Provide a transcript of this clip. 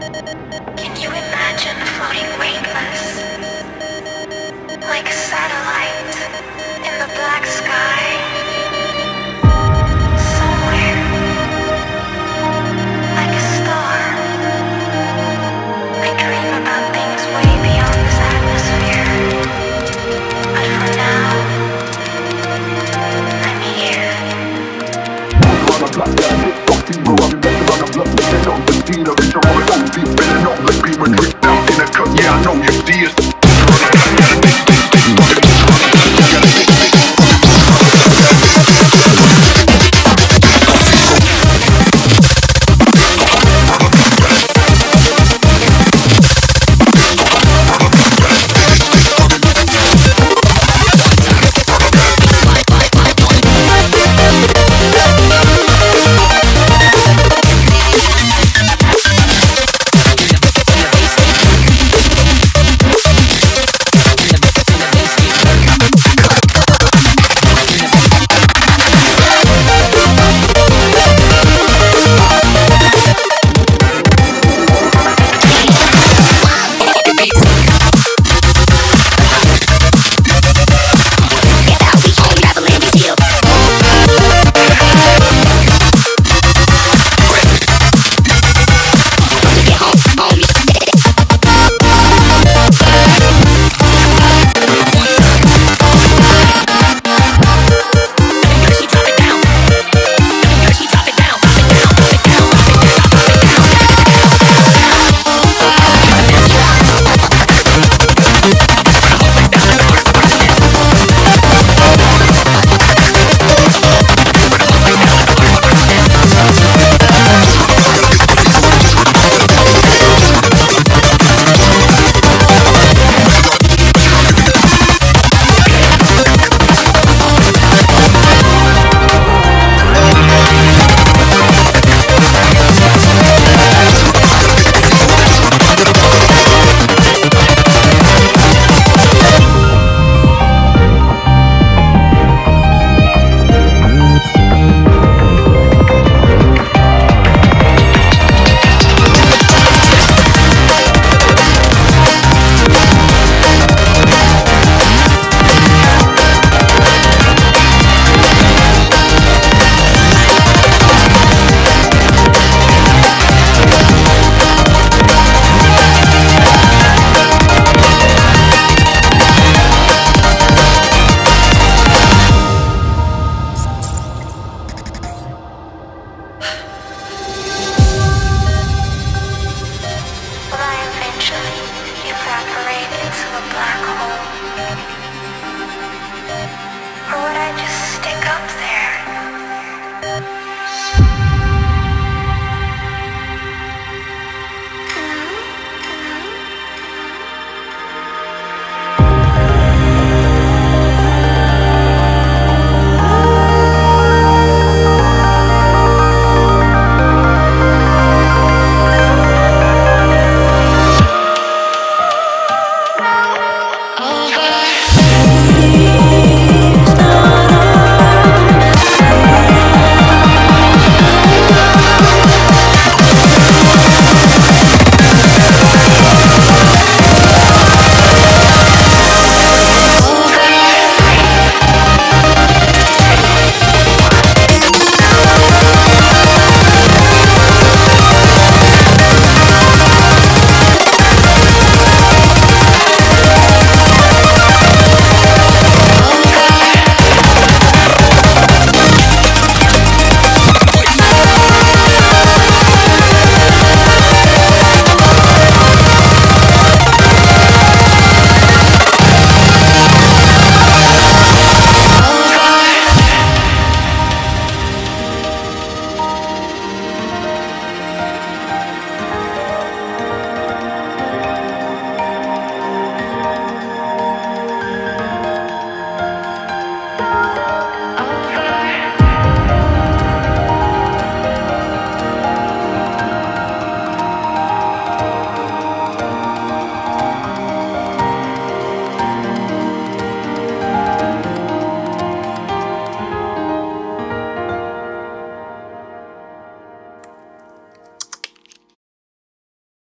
Can you imagine floating weightless? Like a satellite in the black sky? Somewhere. Like a star. I dream about things way beyond this atmosphere. But for now, I'm here. black I'm on a don't the deal of it, I'm on a know you see it.